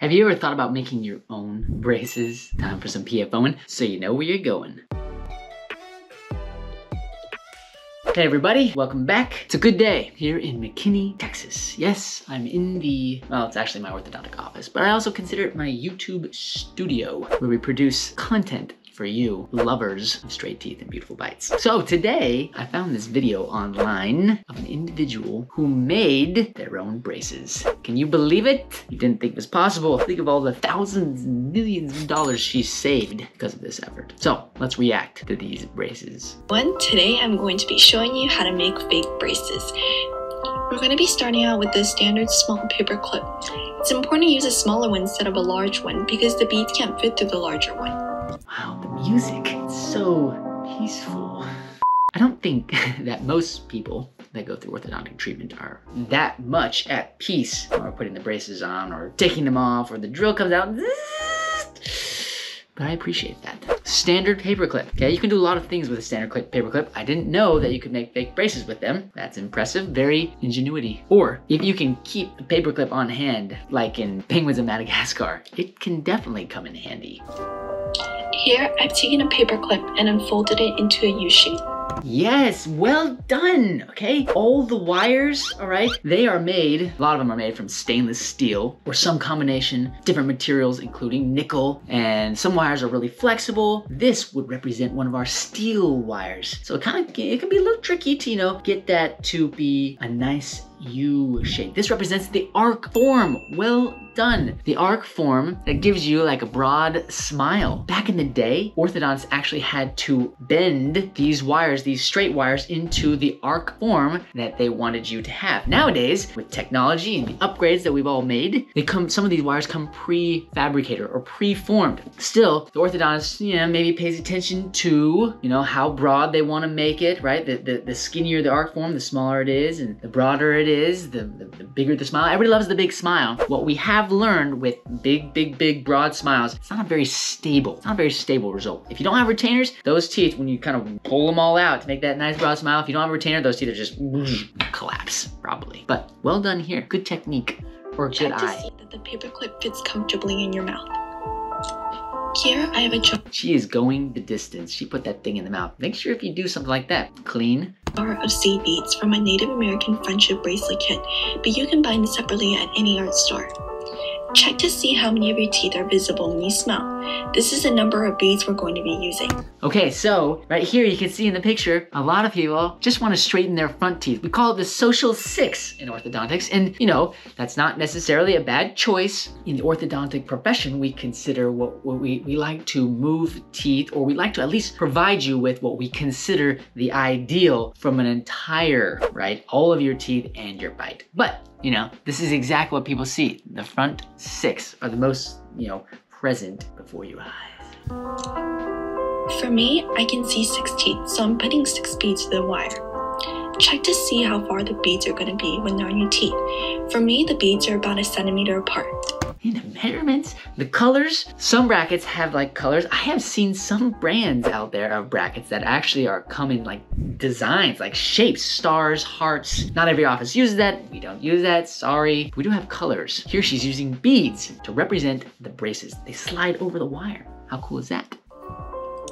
Have you ever thought about making your own braces? Time for some PFOing so you know where you're going. Hey everybody, welcome back. It's a good day here in McKinney, Texas. Yes, I'm in the, well, it's actually my orthodontic office, but I also consider it my YouTube studio where we produce content for you lovers of straight teeth and beautiful bites. So today I found this video online of an individual who made their own braces. Can you believe it? You didn't think it was possible. Think of all the thousands and millions of dollars she saved because of this effort. So let's react to these braces. One, today I'm going to be showing you how to make fake braces. We're going to be starting out with the standard small paper clip. It's important to use a smaller one instead of a large one because the beads can't fit through the larger one. Wow, music, it's so peaceful. I don't think that most people that go through orthodontic treatment are that much at peace or putting the braces on or taking them off or the drill comes out. But I appreciate that. Standard paperclip. Okay, you can do a lot of things with a standard clip paperclip. I didn't know that you could make fake braces with them. That's impressive. Very ingenuity. Or if you can keep a paperclip on hand, like in Penguins of Madagascar, it can definitely come in handy. Here, I've taken a paper clip and unfolded it into a U shape. Yes, well done, okay? All the wires, all right, they are made, a lot of them are made from stainless steel or some combination, different materials, including nickel, and some wires are really flexible. This would represent one of our steel wires. So it kind of, it can be a little tricky to, you know, get that to be a nice U shape. This represents the arc form. Well done. The arc form that gives you like a broad smile. Back in the day, orthodontists actually had to bend these wires, these straight wires into the arc form that they wanted you to have. Nowadays, with technology and the upgrades that we've all made, they come some of these wires come pre-fabricated or pre-formed. Still, the orthodontist, you know, maybe pays attention to, you know, how broad they want to make it, right? The, the, the skinnier the arc form, the smaller it is, and the broader it it is, the, the, the, bigger the smile. Everybody loves the big smile. What we have learned with big, big, big, broad smiles, it's not a very stable, it's not a very stable result. If you don't have retainers, those teeth, when you kind of pull them all out to make that nice broad smile, if you don't have a retainer, those teeth are just collapse, probably. But well done here. Good technique or Check good to eye. see that the paperclip fits comfortably in your mouth. Here, I have a jar She is going the distance. She put that thing in the mouth. Make sure if you do something like that, clean, of seed beads from my Native American friendship bracelet kit, but you can buy them separately at any art store. Check to see how many of your teeth are visible when you smell. This is the number of beads we're going to be using. Okay, so right here you can see in the picture, a lot of people just want to straighten their front teeth. We call it the social six in orthodontics, and you know, that's not necessarily a bad choice. In the orthodontic profession, we consider what, what we, we like to move teeth, or we like to at least provide you with what we consider the ideal from an entire, right? All of your teeth and your bite. But you know, this is exactly what people see. The front six are the most, you know, present before your eyes. For me, I can see six teeth, so I'm putting six beads to the wire. Check to see how far the beads are going to be when they're on your teeth. For me, the beads are about a centimeter apart. In the measurements, the colors, some brackets have like colors. I have seen some brands out there of brackets that actually are coming like designs, like shapes, stars, hearts. Not every office uses that. We don't use that, sorry. We do have colors. Here she's using beads to represent the braces. They slide over the wire. How cool is that?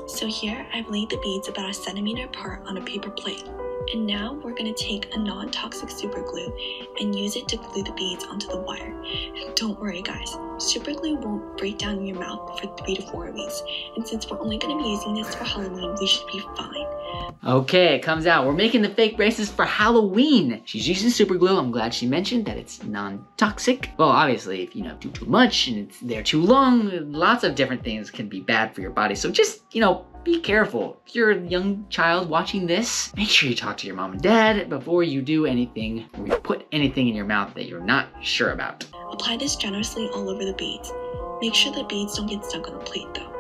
So here, I've laid the beads about a centimeter apart on a paper plate. And now we're going to take a non-toxic super glue and use it to glue the beads onto the wire. And Don't worry guys, super glue won't break down in your mouth for 3 to 4 weeks. And since we're only going to be using this for Halloween, we should be fine. Okay, it comes out. We're making the fake braces for Halloween. She's using super glue. I'm glad she mentioned that it's non-toxic. Well, obviously, if you know do too much and it's there too long, lots of different things can be bad for your body. So just, you know, be careful. If you're a young child watching this, make sure you talk to your mom and dad before you do anything or you put anything in your mouth that you're not sure about. Apply this generously all over the beads. Make sure the beads don't get stuck on the plate though.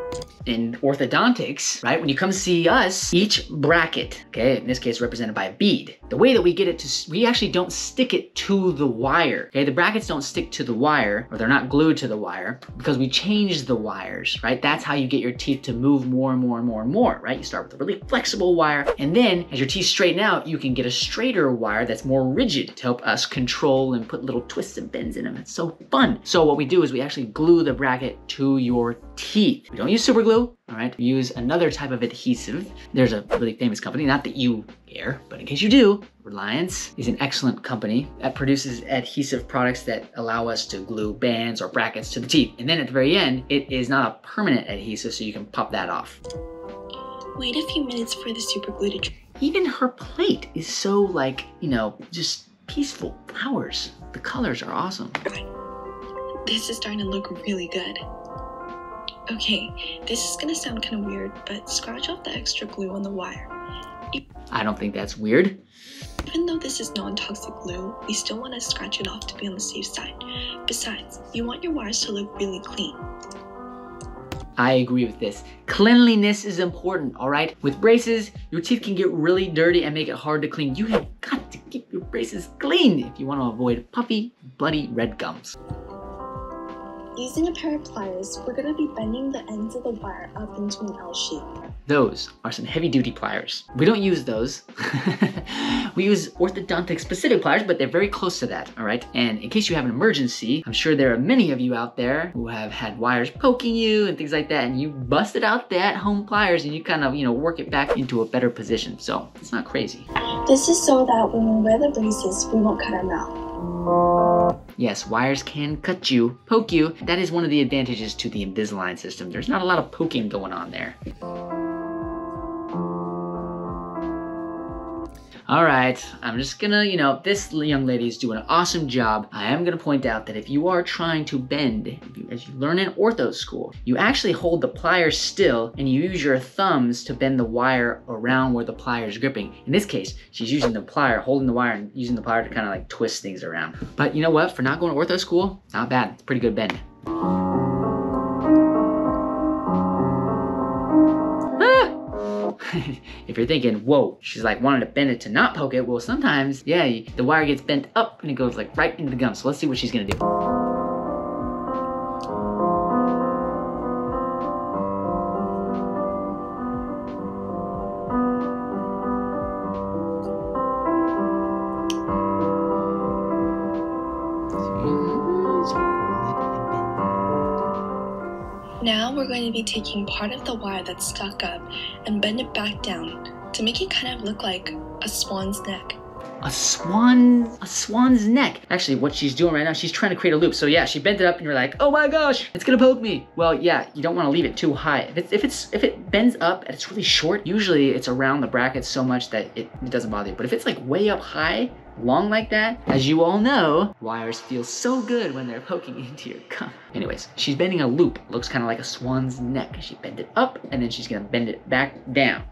In orthodontics, right, when you come see us, each bracket, okay, in this case represented by a bead, the way that we get it to, we actually don't stick it to the wire, okay? The brackets don't stick to the wire, or they're not glued to the wire, because we change the wires, right? That's how you get your teeth to move more and more and more and more, right? You start with a really flexible wire, and then as your teeth straighten out, you can get a straighter wire that's more rigid to help us control and put little twists and bends in them. It's so fun. So what we do is we actually glue the bracket to your teeth. We don't use super glue, all right? Use another type of adhesive. There's a really famous company, not that you care, but in case you do, Reliance is an excellent company that produces adhesive products that allow us to glue bands or brackets to the teeth. And then at the very end, it is not a permanent adhesive, so you can pop that off. Wait a few minutes for the super glue to dry. Even her plate is so like, you know, just peaceful flowers. The colors are awesome. This is starting to look really good. Okay, this is gonna sound kind of weird, but scratch off the extra glue on the wire. I don't think that's weird. Even though this is non-toxic glue, we still want to scratch it off to be on the safe side. Besides, you want your wires to look really clean. I agree with this. Cleanliness is important, all right? With braces, your teeth can get really dirty and make it hard to clean. You have got to keep your braces clean if you want to avoid puffy, bloody red gums. Using a pair of pliers, we're going to be bending the ends of the wire up into an L shape. Those are some heavy duty pliers. We don't use those. we use orthodontic specific pliers, but they're very close to that, all right? And in case you have an emergency, I'm sure there are many of you out there who have had wires poking you and things like that, and you busted out the at-home pliers and you kind of, you know, work it back into a better position. So it's not crazy. This is so that when we wear the braces, we won't cut our mouth. Yes, wires can cut you, poke you. That is one of the advantages to the Invisalign system. There's not a lot of poking going on there. All right, I'm just gonna, you know, this young lady is doing an awesome job. I am gonna point out that if you are trying to bend, you, as you learn in ortho school, you actually hold the pliers still and you use your thumbs to bend the wire around where the plier is gripping. In this case, she's using the plier, holding the wire and using the plier to kind of like twist things around. But you know what, for not going to ortho school, not bad, it's pretty good bend. if you're thinking, whoa, she's like wanting to bend it to not poke it, well, sometimes, yeah, the wire gets bent up and it goes like right into the gum. So let's see what she's gonna do. Now we're going to be taking part of the wire that's stuck up and bend it back down to make it kind of look like a swan's neck. A swan, a swan's neck. Actually, what she's doing right now, she's trying to create a loop. So yeah, she bent it up and you're like, oh my gosh, it's gonna poke me. Well, yeah, you don't wanna leave it too high. If it's, if it's, if it bends up and it's really short, usually it's around the bracket so much that it, it doesn't bother you. But if it's like way up high, long like that, as you all know, wires feel so good when they're poking into your gum. Anyways, she's bending a loop. Looks kind of like a swan's neck. She bent it up and then she's gonna bend it back down.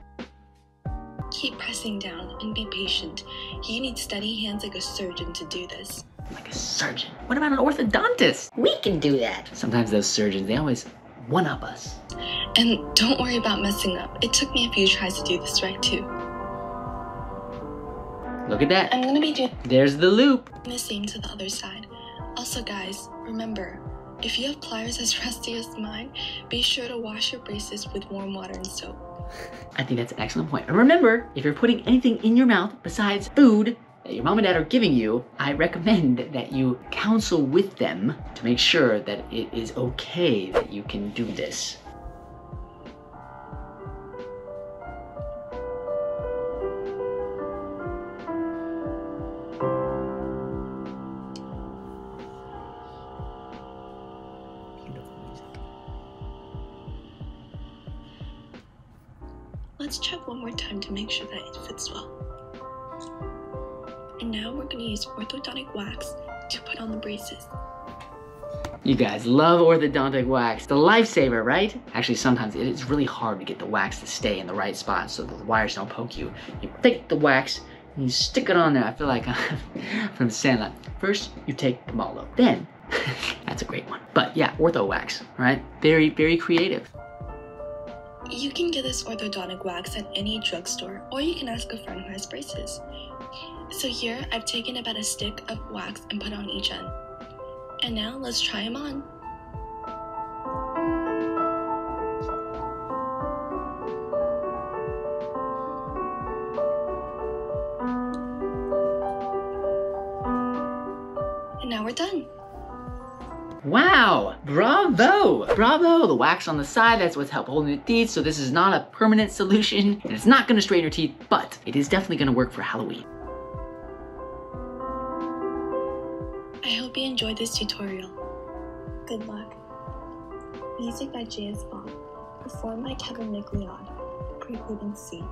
Keep pressing down and be patient. You need steady hands like a surgeon to do this. Like a surgeon. What about an orthodontist? We can do that. Sometimes those surgeons, they always one up us. And don't worry about messing up. It took me a few tries to do this right too. Look at that. I'm gonna be doing There's the loop. the same to the other side. Also guys, remember, if you have pliers as rusty as mine, be sure to wash your braces with warm water and soap. I think that's an excellent point. And remember, if you're putting anything in your mouth besides food that your mom and dad are giving you, I recommend that you counsel with them to make sure that it is okay that you can do this. Time to make sure that it fits well. And now we're gonna use orthodontic wax to put on the braces. You guys love orthodontic wax. The lifesaver, right? Actually, sometimes it is really hard to get the wax to stay in the right spot so the wires don't poke you. You take the wax and you stick it on there. I feel like I'm from Sandlot. First, you take the Malo. Then, that's a great one. But yeah, ortho wax, right? Very, very creative. You can get this orthodontic wax at any drugstore, or you can ask a friend who has braces. So here, I've taken about a stick of wax and put on each end. And now let's try them on. And now we're done. Wow, bravo, bravo. The wax on the side, that's what's help holding the teeth. So this is not a permanent solution and it's not gonna straighten your teeth, but it is definitely gonna work for Halloween. I hope you enjoyed this tutorial. Good luck. Music by J.S. Bach. Performed by Kevin MacLeod. Precluding C.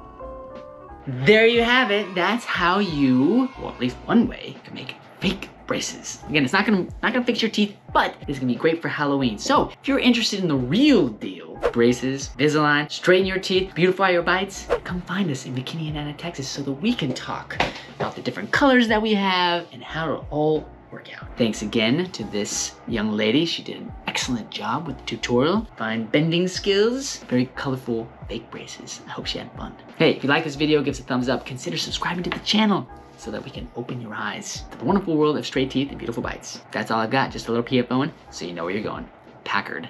There you have it. That's how you, or at least one way, can make fake braces. Again, it's not gonna not gonna fix your teeth, but it's gonna be great for Halloween. So if you're interested in the real deal, braces, Invisalign, straighten your teeth, beautify your bites, come find us in McKinney Anna, Texas, so that we can talk about the different colors that we have and how it all work out. Thanks again to this young lady. She did an excellent job with the tutorial. Fine bending skills, very colorful fake braces. I hope she had fun. Hey, if you like this video, give us a thumbs up. Consider subscribing to the channel so that we can open your eyes to the wonderful world of straight teeth and beautiful bites. That's all I've got, just a little PFOing, so you know where you're going. Packard.